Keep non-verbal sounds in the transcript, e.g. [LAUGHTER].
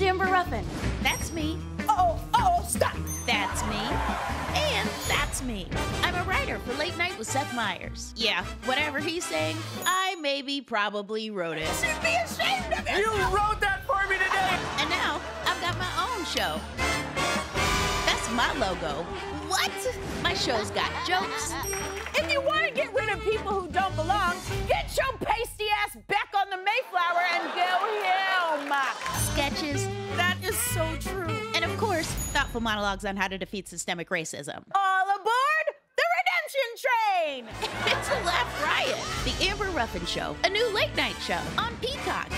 That's Amber Ruffin. That's me. Oh, oh, stop! That's me. And that's me. I'm a writer for Late Night with Seth Meyers. Yeah, whatever he's saying, I maybe probably wrote it. Should be ashamed of it. You wrote that for me today! And now I've got my own show. That's my logo. What? My show's got jokes, If you want to get rid of people who don't belong, sketches, That is so true. and of course, thoughtful monologues on how to defeat systemic racism. All aboard the redemption train! [LAUGHS] It's a laugh riot. The Amber Ruffin Show, a new late night show on Peacock.